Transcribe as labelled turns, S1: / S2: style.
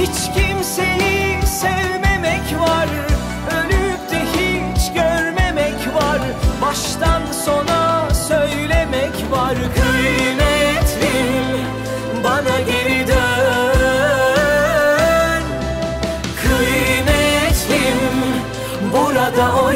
S1: Hiç kimseyi sevmemek var Ölüp de hiç görmemek var. Baştan sona söylemek var Kıymet bil bana geri dön. Kıymet bil burada o